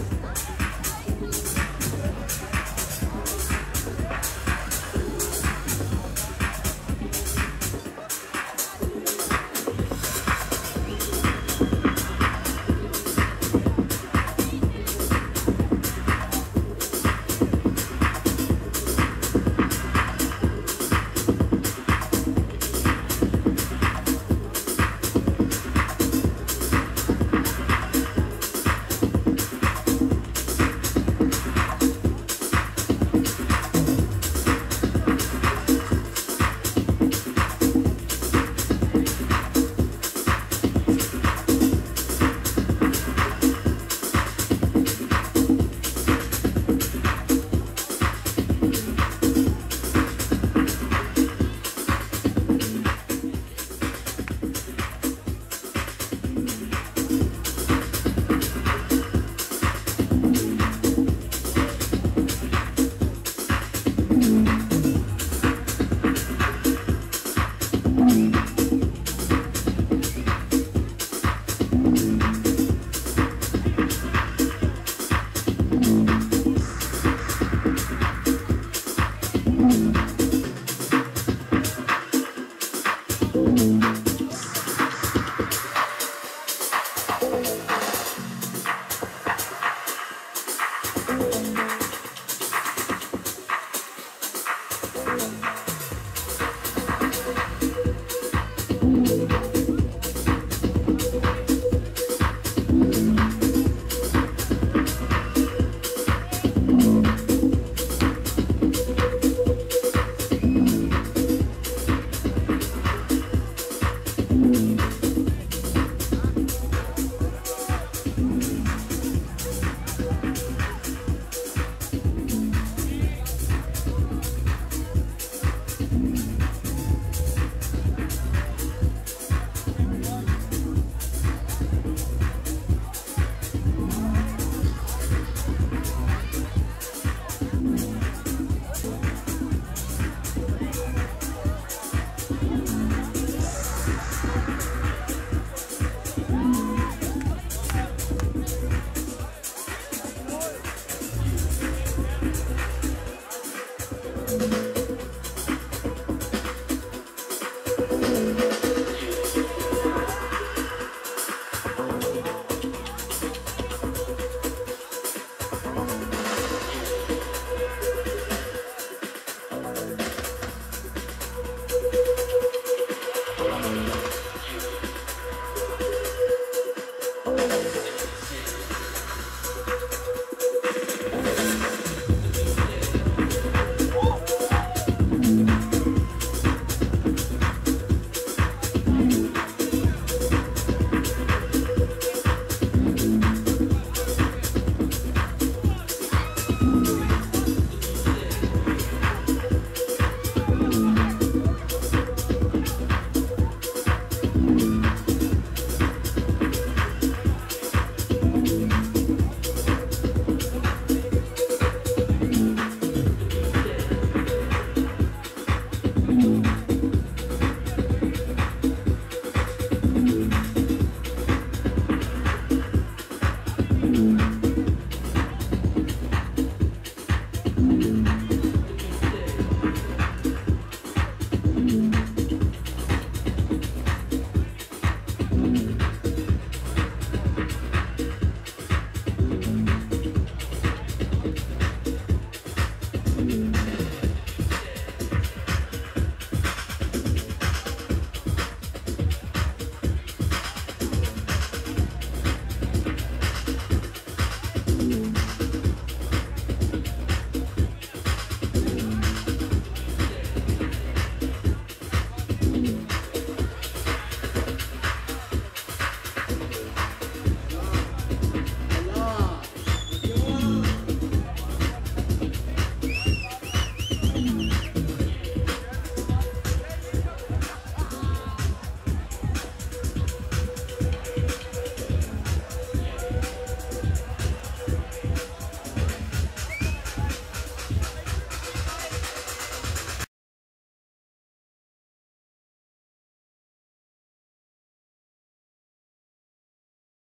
Nice.